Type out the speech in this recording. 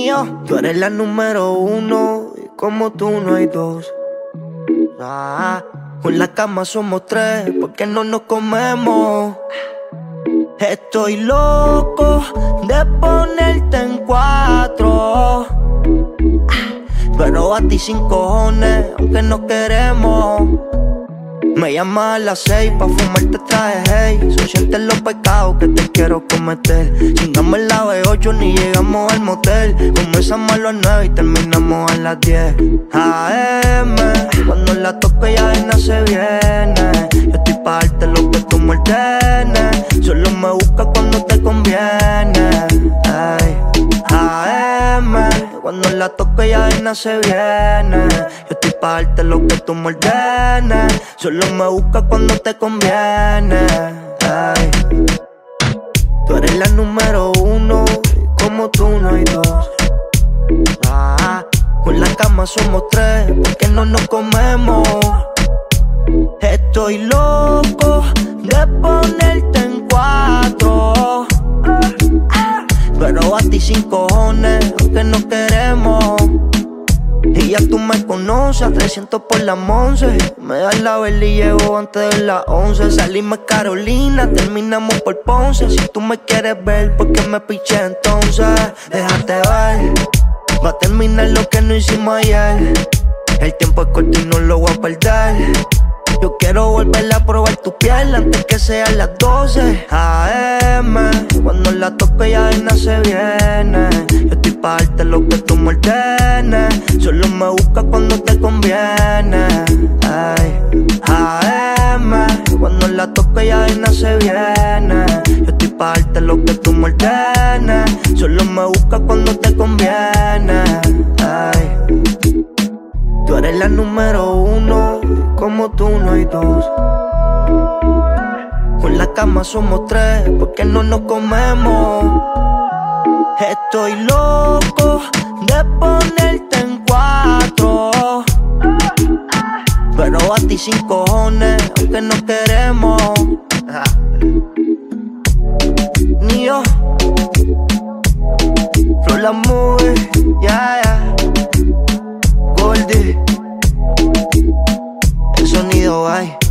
Mío, tú eres la número uno y como tú no hay dos. Ah, con la cama somos tres, porque no nos comemos. Estoy loco de ponerte en cuatro. Pero a ti sin cojones, aunque no queremos. Me llama a las seis pa' fumarte traje, hey. Son sientes los pecados que te quiero cometer. Chingamos la B8 ni llegamos al motel. Comenzamos a las nueve y terminamos a las 10 AM Cuando la toque ya de se viene. Yo estoy pa' darte lo que tú me ordenes. Solo me busca cuando te conviene Cuando la toque ya de se viene Yo estoy pa' darte lo que tú me ordenes Solo me busca cuando te conviene. Ay. Tú eres la número uno, como tú no hay dos. Ah, con la cama somos tres, porque no nos comemos. Estoy loco de Pero a ti sin cojones, aunque no queremos. Y ya tú me conoces, a 300 por la once Me das la vela y llego antes de las 11 Salimos Carolina, terminamos por Ponce. Si tú me quieres ver, ¿por qué me piché entonces? Déjate ver. Va a terminar lo que no hicimos ayer. El tiempo es corto y no lo voy a perder yo quiero volver a probar tu piel antes que sean las 12 AM. Cuando la toque ya de se viene. Yo estoy pa' darte lo que tú me Solo me busca cuando te conviene. Ay. AM. Cuando la toque ya de se viene. Yo estoy pa' darte lo que tú me Solo me busca cuando te conviene. Ay. Tú eres la número uno como tú no hay dos. Con la cama somos tres, porque no nos comemos. Estoy loco de ponerte en cuatro. Pero a ti sin cojones, aunque no queremos. Ni yo. Flor la movie, ya, feel I.